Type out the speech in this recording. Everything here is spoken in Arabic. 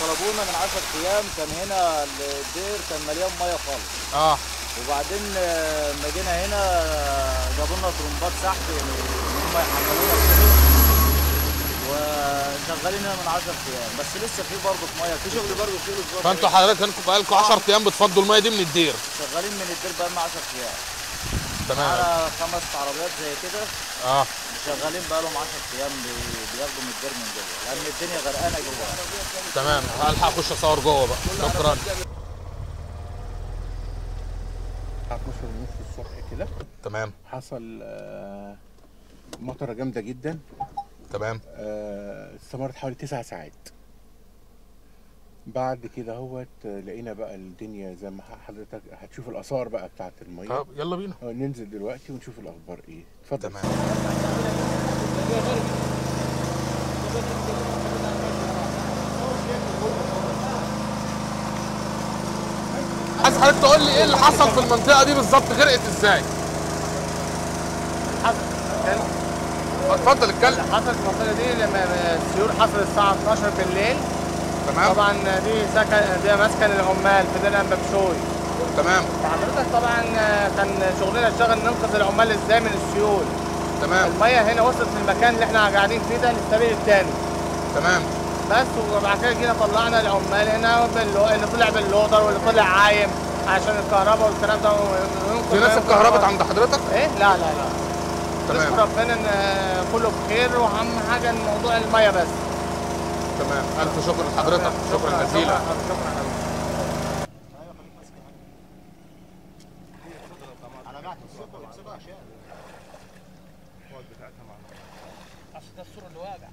طلبونا من 10 أيام كان هنا الدير كان مليان مية خالص. آه. وبعدين آه، لما جينا هنا آه، جابوا لنا طرمبات سحب يعني هم يحملونا وشغالين هنا من 10 أيام. بس لسه في برضه مية. في شغل برضه في الأسبوع فأنتوا حضرتك انكم بقالكم 10 أيام بتفضوا المية دي من الدير. شغالين من الدير بقى لنا 10 أيام. تمام. معانا خمس عربيات زي كده. آه. شغالين بقى لهم 10 أيام بي- بياخدوا من الدير من جوه. لأن الدنيا غرقانة جوه. تمام. هلحق أخش أصور جوه بقى. شكرا. 12 ونص الصبح كده. تمام. حصل آه، مطرة جامدة جدا. تمام. آه، استمرت حوالي تسع ساعات. بعد كده هوت آه، لقينا بقى الدنيا زي ما حضرتك هتشوف الآثار بقى بتاعت المية. طب يلا بينا. ننزل دلوقتي ونشوف الأخبار إيه. اتفضل. تمام. عايز حضرتك تقول لي إيه اللي حصل في المنطقة دي بالظبط غرقت إزاي؟ اتفضل اتكلم. حصلت المنطقة دي لما السيول حصلت الساعة 12 بالليل. تمام. طبعا دي سكن دي مسكن العمال في دير بكشوي تمام. فحضرتك طبعا كان شغلنا الشغل ننقذ العمال إزاي من السيول. تمام. المية هنا وصلت في المكان اللي إحنا قاعدين فيه ده للسبيل الثاني تمام. بس وبعد كده جينا طلعنا العمال. هنا باللو... اللي طلع باللودر واللي طلع عايم عشان الكهرباء والكلام ده في ناس اتكهربت. عند حضرتك؟ إيه؟ لا لا لا. تمام. نشكر ربنا إن كله بخير وأهم حاجة إن موضوع المية بس. تمام. ألف شكر لحضرتك. شكرا جزيلا. شكرا عشان ده السور اللي واقع